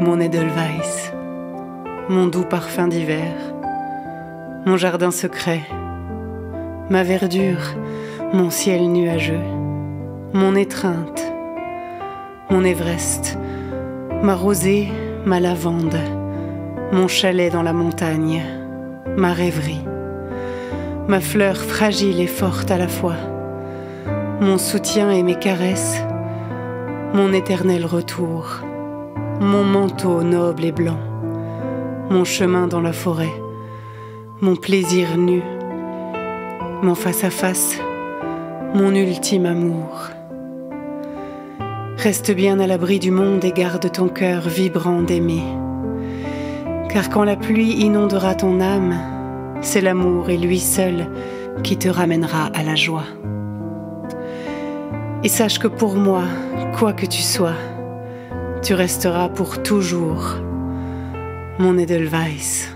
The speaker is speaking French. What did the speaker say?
mon Edelweiss, mon doux parfum d'hiver, mon jardin secret, ma verdure, mon ciel nuageux, mon étreinte, mon Everest, ma rosée, ma lavande, mon chalet dans la montagne, ma rêverie, ma fleur fragile et forte à la fois, mon soutien et mes caresses, mon éternel retour, mon manteau noble et blanc, mon chemin dans la forêt, mon plaisir nu, mon face-à-face, mon ultime amour. Reste bien à l'abri du monde et garde ton cœur vibrant d'aimer. Car quand la pluie inondera ton âme, c'est l'amour et lui seul qui te ramènera à la joie. Et sache que pour moi, quoi que tu sois, tu resteras pour toujours mon Edelweiss.